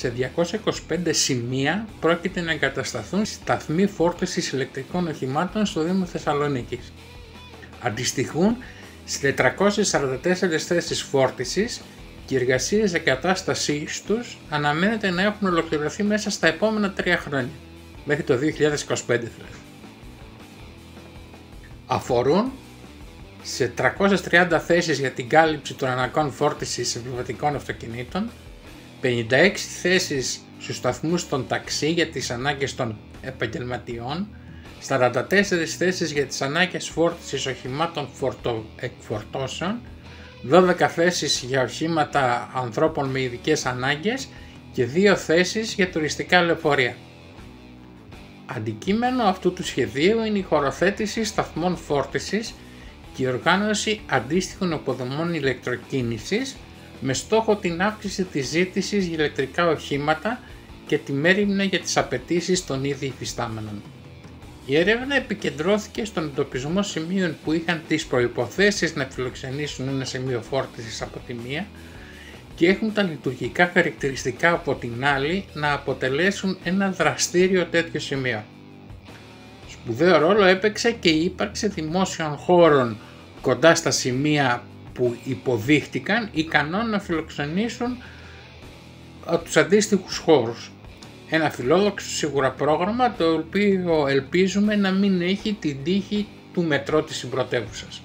σε 225 σημεία πρόκειται να εγκατασταθούν σταθμοί φόρτισης ηλεκτρικών οχημάτων στο Δήμο Θεσσαλονίκης. Αντιστοιχούν σε 444 θέσεις φόρτισης και οι εργασίες εγκατάστασής τους αναμένεται να έχουν ολοκληρωθεί μέσα στα επόμενα τρία χρόνια, μέχρι το 2025 δηλαδή. Αφορούν σε 330 θέσεις για την κάλυψη των αναγκών φόρτισης επιβατικών αυτοκινήτων, 56 θέσεις στους σταθμούς των ταξί για τις ανάγκες των επαγγελματιών, 44 θέσεις για τις ανάγκες φόρτισης οχημάτων φορτο, εκφορτώσεων, 12 θέσεις για οχήματα ανθρώπων με ειδικές ανάγκες και 2 θέσεις για τουριστικά λεωφορεία. Αντικείμενο αυτού του σχεδίου είναι η χωροθέτηση σταθμών φόρτισης και η οργάνωση αντίστοιχων υποδομών ηλεκτροκίνησης με στόχο την αύξηση της ζήτησης για ηλεκτρικά οχήματα και τη μέρημνα για τις απαιτήσεις των ήδη υφιστάμενων. Η έρευνα επικεντρώθηκε στον εντοπισμό σημείων που είχαν τις προϋποθέσεις να φιλοξενήσουν ένα σημείο φόρτισης από τη μία και έχουν τα λειτουργικά χαρακτηριστικά από την άλλη να αποτελέσουν ένα δραστήριο τέτοιο σημείο. Σπουδαίο ρόλο έπαιξε και η ύπαρξη δημόσιων χώρων κοντά στα σημεία που υποδείχτηκαν ικανόν να φιλοξενήσουν τους αντίστοιχους χώρους. Ένα φιλόδοξο σίγουρα πρόγραμμα το οποίο ελπίζουμε να μην έχει την τύχη του μετρό της συμπρωτεύουσας.